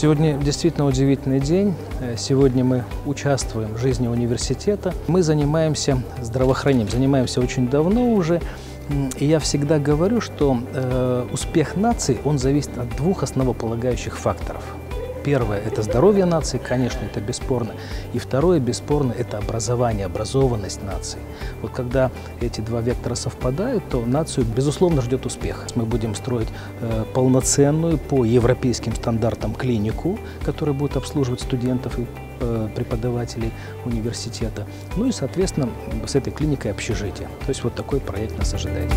Сегодня действительно удивительный день. Э, Сегодня мы участвуем в жизни университета. Мы занимаемся здравоохранением, занимаемся очень давно уже. И я всегда говорю, что э, успех нации, он зависит от двух основополагающих факторов. Первое – это здоровье нации, конечно, это бесспорно. И второе, бесспорно, это образование, образованность нации. Вот когда эти два вектора совпадают, то нацию, безусловно, ждет успех. Мы будем строить э, полноценную по европейским стандартам клинику, которая будет обслуживать студентов и э, преподавателей университета. Ну и, соответственно, с этой клиникой общежитие. То есть вот такой проект нас ожидает.